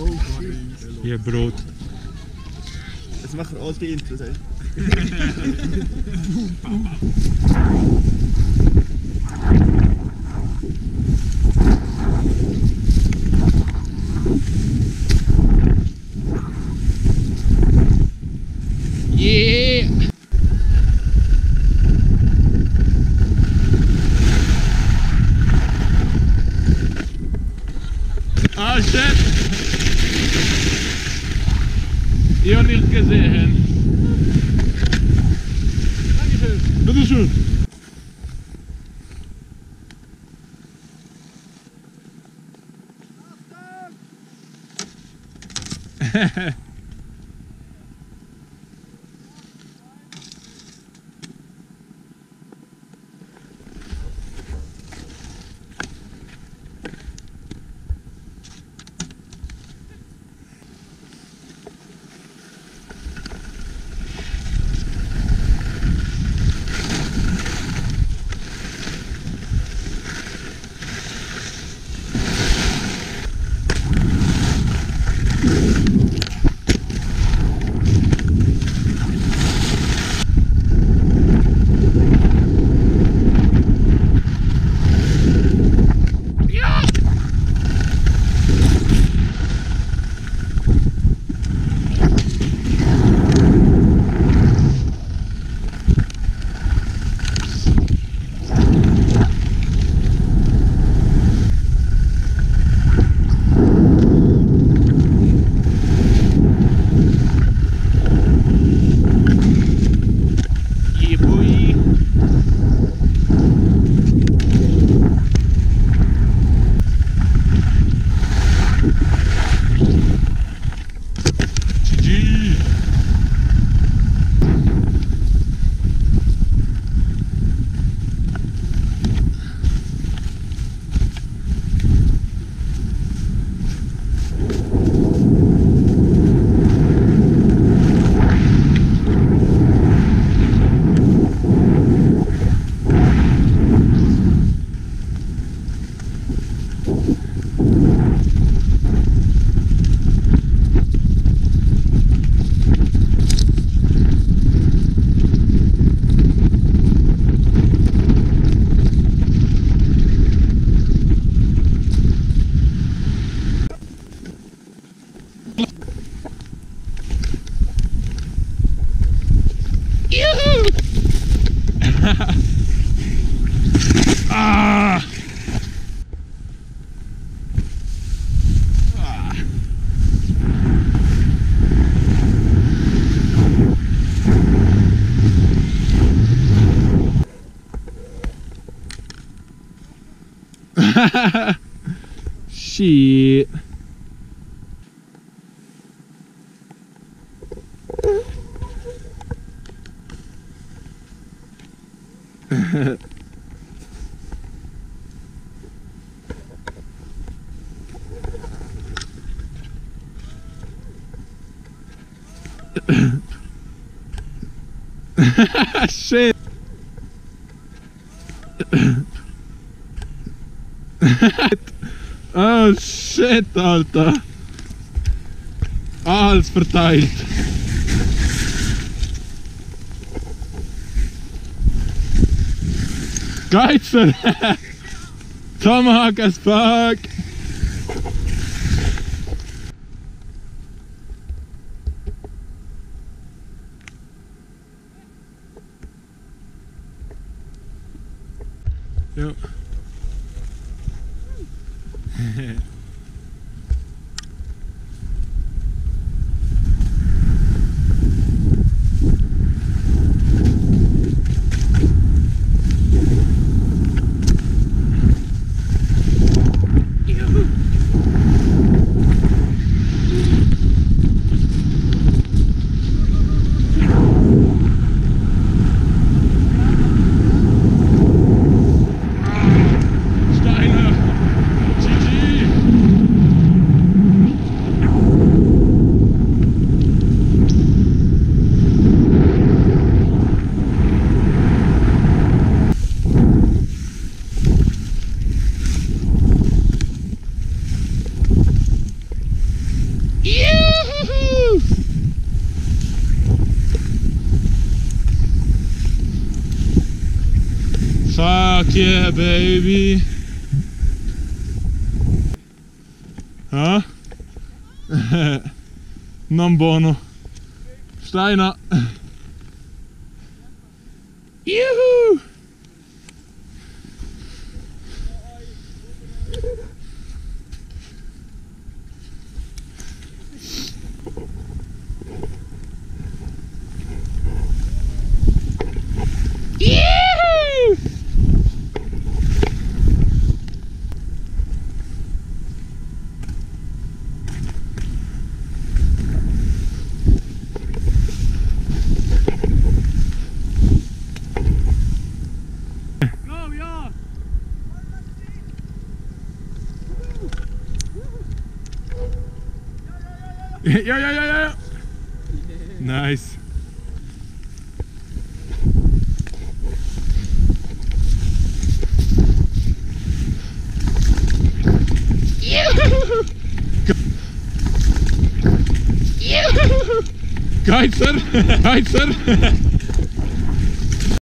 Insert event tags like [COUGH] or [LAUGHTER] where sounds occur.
Oh, Hier Brot. Jetzt machen wir alte Intros, ey. Yeah! Ah, shit! Leonie Gesehen. Dankeschön. Bitteschön. Hehehe [LAUGHS] Shit. [LAUGHS] shit. Oh shit, Alter. Alles verteilt. Geizer! [LAUGHS] Tomahawk as fuck! Ja. GG! [LAUGHS] yeah, baby. Ja? [LAUGHS] Non buono. Steiner. Juhu! Go, ja! Ja, ja, ja, ja. Nice. Geizer! Geizer! [LAUGHS] [LAUGHS]